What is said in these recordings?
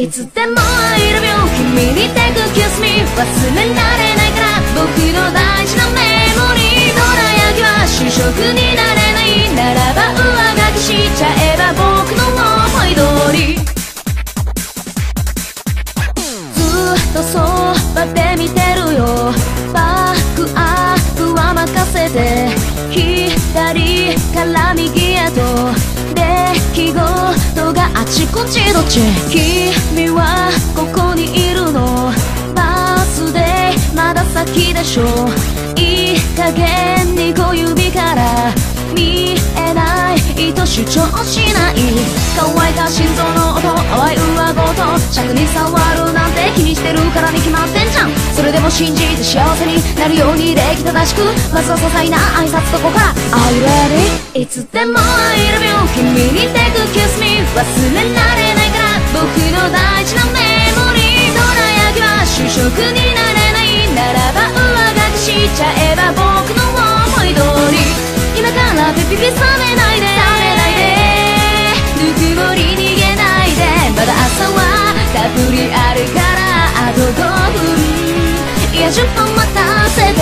いつでも I love you 君に take a kiss me 忘れられないから僕の大事なメモリー。どら焼きは主食になれないならば上書きしちゃえば僕の思い通り。ずっとそばで見てるよ。バックアップは任せて。左から右へと。出来事があちこちどっち。まだ先でしょういい加減に小指から見えないと主張しない乾いた心臓の音淡い上ごと尺に触るなんて気にしてるからに決まってんじゃんそれでも信じて幸せになるように礼儀正しくまずは些細な挨拶とこから Are you ready? いつでも I love you 君に take a kiss me 忘れられないから僕の大事なメモリーどら焼きは主食にからピピピ冷めないで冷めないでぬくもり逃げないでまだ朝はたっぷりあるからあと5分いや10分待たせて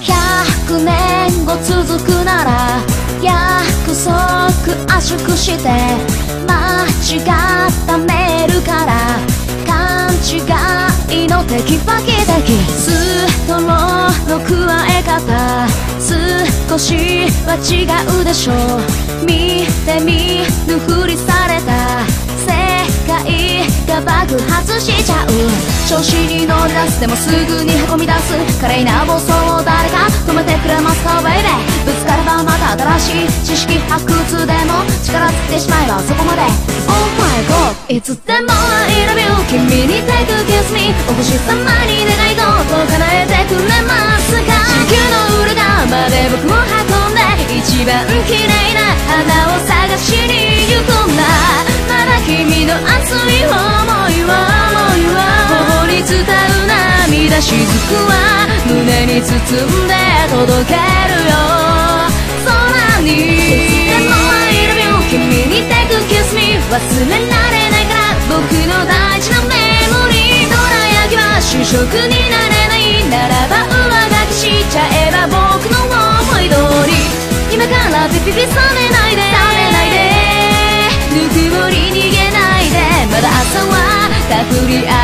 100年後続くなら約束圧縮して間違ったメールから勘違いのテキパキテキストローの少しは違うでしょう見て見ぬふりされた。世界が爆発しちゃう調子に乗り出すでもすぐに運び出す。華麗な暴走を誰か止めてくれますかベイベーぶつかればまた新しい知識発掘でも力尽きてしまえばそこまで。Oh my god いつでも I love you. 君に take a kiss me. お星様に願い事叶えてくれます。まで僕を運んで一番綺麗な花を探しに行くんだ。まだ君の熱い想いは想いは頬に伝う涙雫は胸に包んで届けるよ。空にいつでも I love you 君に take a kiss me 忘れられないから僕の大事なメモリー。どら焼きは主食になれから冷めないで。冷めないで。ぬくもり逃げないで。まだ朝はたっぷりあ